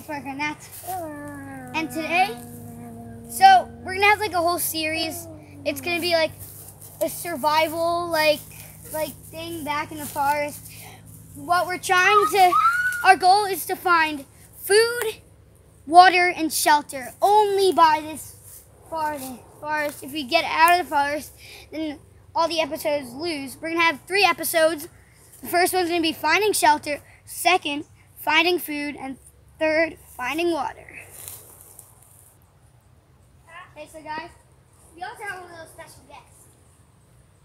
Parker, and that's. And today, so we're gonna have like a whole series. It's gonna be like a survival, like, like thing back in the forest. What we're trying to, our goal is to find food, water, and shelter only by this forest. Forest. If we get out of the forest, then all the episodes lose. We're gonna have three episodes. The first one's gonna be finding shelter. Second, finding food, and third, finding water. Hey, so guys, we also have one of those special guests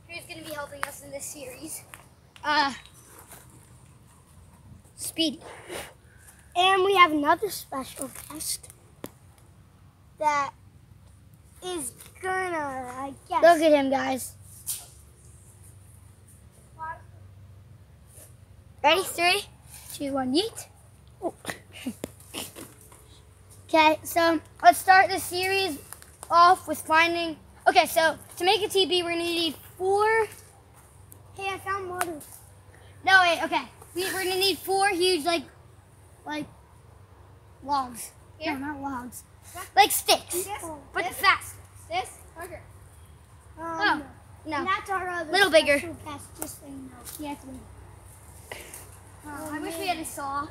who's going to be helping us in this series. Uh, Speedy. And we have another special guest that is gonna, I guess. Look at him, guys. Ready? Three, two, one, yeet. Okay, so let's start the series off with finding. Okay, so to make a teepee, we're gonna need four. Hey, I found water. No, wait. Okay, we, we're gonna need four huge like, like logs. Here? No, not logs. Like sticks. This? But This? fast. This? Parker. Um, Oh, no. That's our other Little bigger. just so you know. Yeah, it's me. Oh, I wish we had a saw.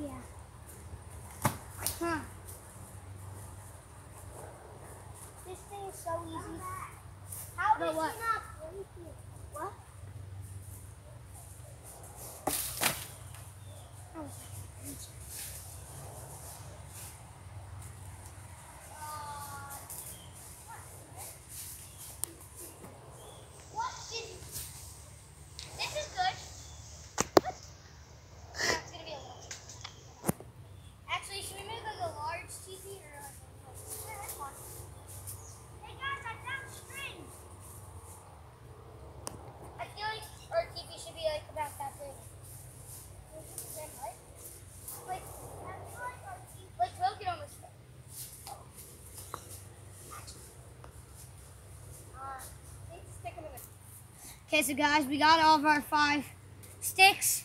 Yeah. Huh. This thing is so easy. How But big what? enough? What? Oh. What is this is good. What? Yeah, it's gonna be a little. Actually, should we make like a large teepee or like a Hey guys, I found string. I feel like our teepee should be like about that big. Like, like Will could almost fit. Okay, so guys, we got all of our five sticks.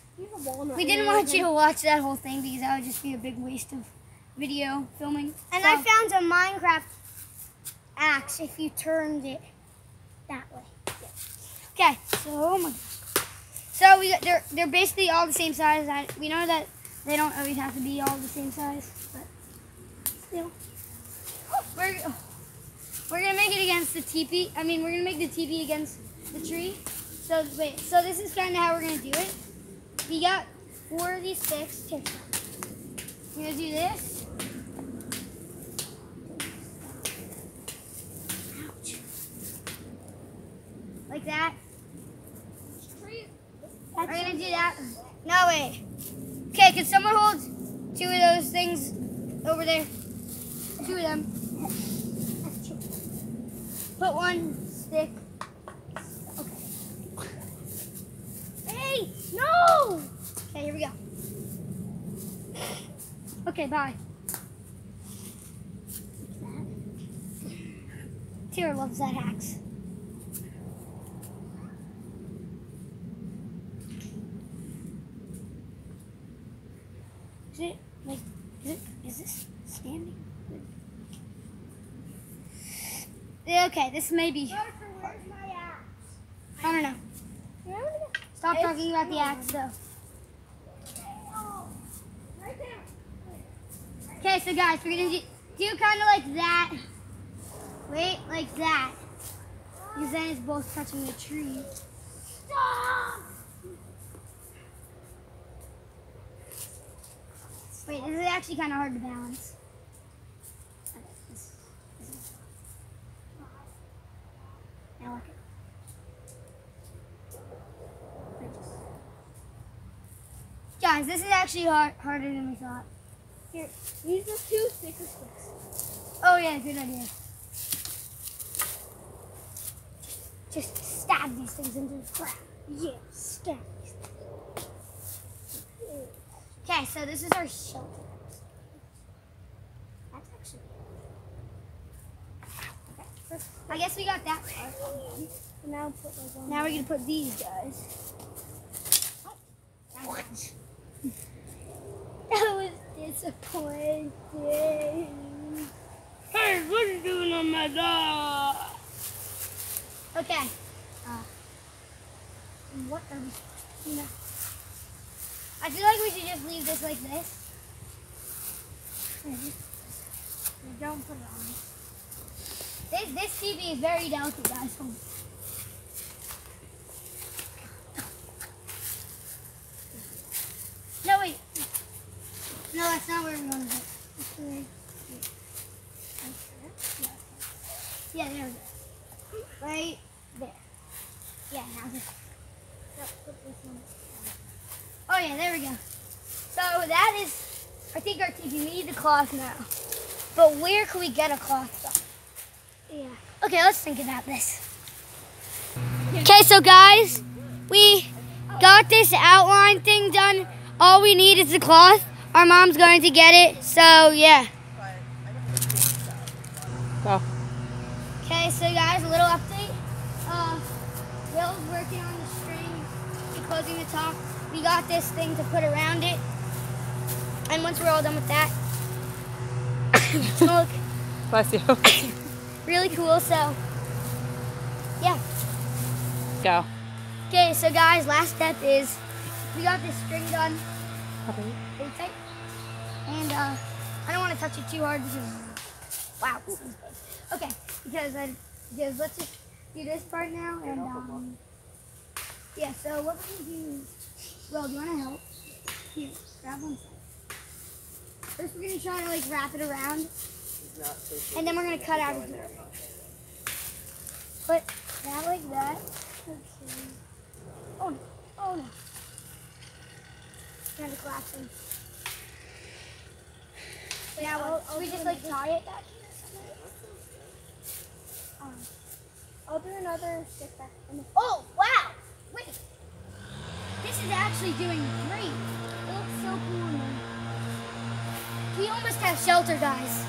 We didn't want you to watch that whole thing because that would just be a big waste of video filming. And So- I found a Minecraft axe if you turned it that way. Okay, so oh my gosh. So we they're they're basically all the same size. I, we know that they don't always have to be all the same size, but still, we're we're gonna make it against the teepee. I mean, we're gonna make the teepee against the tree. So wait, so this is kind of how we're gonna do it. We got four of these sticks. Here. We're gonna do this. Ouch. Like that. We're gonna do that. No way. Okay, can someone hold two of those things over there? Two of them. Put one stick. Okay. Hey, no! Okay, here we go. Okay, bye. Tara loves that axe. Is it like is it is this standing? Okay, this may be. Parker, where's my axe? I don't know. Stop It's- talking about the axe though. Okay, so guys, we're gonna do, do kind of like that. Wait, like that. Because then it's both touching the tree. Stop! Wait, this is actually kind of hard to balance. Okay, this- this is- Now look at Guys, this is actually hard, harder than we thought. Here, use the two sticker sticks. Oh yeah, good idea. Just stab these things into the ground. Yeah, stab these things. Okay, so this is our shelter. That's actually. Okay. first, I guess we got that part. Now put those on. Now we're gonna put these guys. This disappointing. Hey, what are you doing on my dog? Okay. Uh, What are we to? I feel like we should just leave this like this. Don't put it on. This this teepee is very delicate, guys. Hold on. No wait. No, that's not where we want to go. Okay. Yeah, there we go. Right there. Yeah, now this. Put this one. Oh yeah, there we go. So that is, I think our teepee. We need the cloth now. But where can we get a cloth from? Yeah. Okay, let's think about this. Okay, so guys, we got this outline thing done. All we need is the cloth. Our mom's going to get it, so yeah. Okay, so guys, a little update. Uh, Will's working on the string and closing the top. We got this thing to put around it. And once we're all done with that, it's gonna look Bless you. really cool, so yeah. Go. Okay, so guys, last step is we got this string done pretty tight. And uh, I don't want to touch it too hard because, wow, this is. Okay, because, I, because let's just do this part now. And um, yeah, so what we're to do is, well, do you want to help? Here, grab one side. First, we're going to try to like wrap it around. And then we're going to cut out of here. Put that like that. Okay. Oh no. Oh no. Kind of collapsing. I'll- I'll we just like tie it back here. Um, I'll do another stick back. in the- Oh, wow. Wait. This is actually doing great. It looks so cool. We almost have shelter, guys.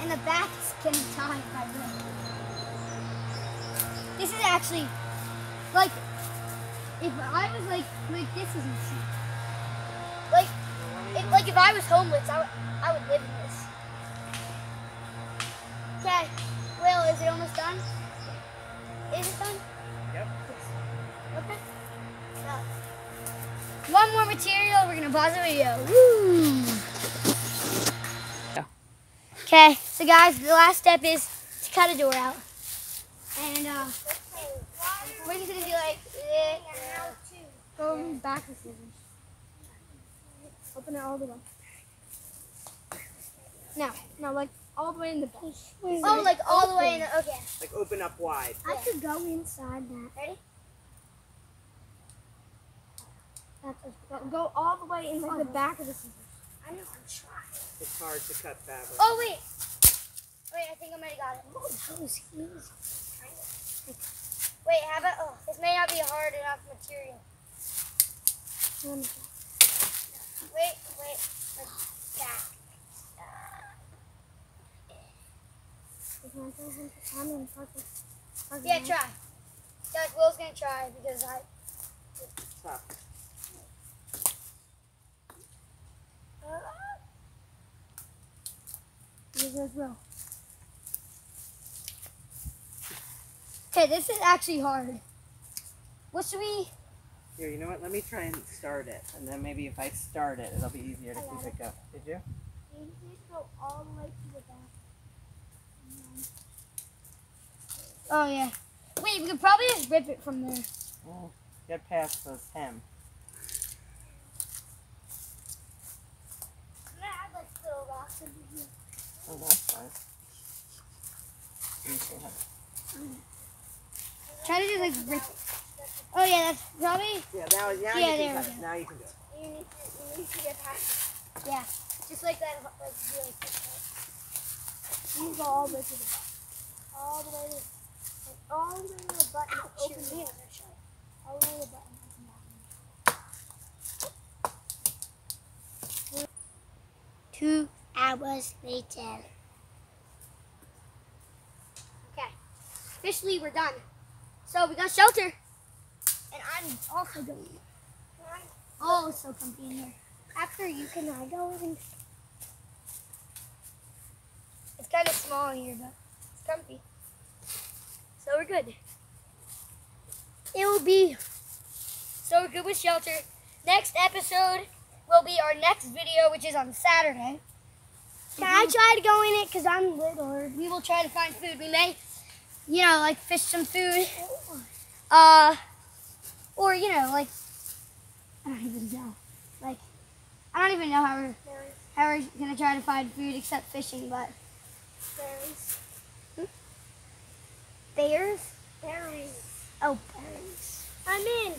And the backs can tie by this. This is actually, like, if I was like, like this is insane. Like, if, like if I was homeless, I would, I would live in this. Okay, Will, is it almost done? Is it done? Yep. Okay. Now, one more material, we're gonna pause the video. Woo! Yeah. Okay, so guys, the last step is to cut a door out. And uh, we're just gonna do like, eh, Go back with scissors. Open it all the way. Now, now, like all the way in the back. oh, like all the way in the, okay. Like open up wide. I could go inside that. Ready? That's go, go all the way in like the back of the scissors. I know. I'm trying. It's hard to cut fabric. Oh, wait. Wait, I think I might have got it. Oh, that was easy. Wait, how about, oh, this may not be hard enough material. Wait, wait, like that. If my friend has I'm in purple. Purple Yeah, now. try. Guys, Will's gonna try because I. Tough. Here goes Will. Okay, this is actually hard. What should we? Here, you know what? Let me try and start it, and then maybe if I start it, it'll be easier to keep it going. Did you? You need to go all the way to the back. Oh yeah. Wait, we could probably just rip it from there. Oh, get past those hem. Can I add like little rocks in here? Oh, that's fine. Let me see how- Try to just like rip it. Oh yeah, that's probably Yeah, now, now Yeah, you there can cut we it. Now you can do it. You need to, you need to get past. yeah, just like that. Like really quick. You go all the way to the back. All the way to and all the way to the button. Open. All the way to the button. Two hours later. Okay, officially we're done. So we got shelter, and It's also going. Oh, it's so comfy in here. After you can I go in? It's kind of small in here, but it's comfy. So we're good. It will be so we're good with shelter. Next episode will be our next video, which is on Saturday. Can I try to go in it? Because I'm little. We will try to find food. We may, you know, like fish some food. Uh, or you know, like I don't even know. Like I don't even know how we're how we're gonna try to find food except fishing. But Berries. Bears. Berries. Oh, berries. I'm in.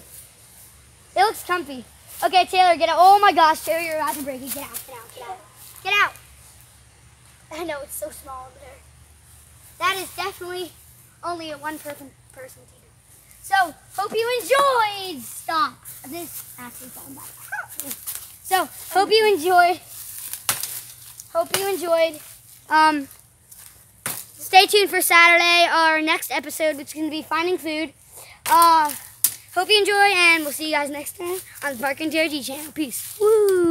It looks comfy. Okay, Taylor, get out. Oh my gosh, Taylor, you're about to break it. Get out, get out, get out. Get out. I know it's so small over there. That is definitely only a one person person do. So, hope you enjoyed. Stop. This actually falling back. So, hope you enjoyed. Hope you enjoyed. Um, stay tuned for Saturday, our next episode, which is going to be finding food. Uh, hope you enjoy, and we'll see you guys next time on the Park and TRG channel. Peace. Woo!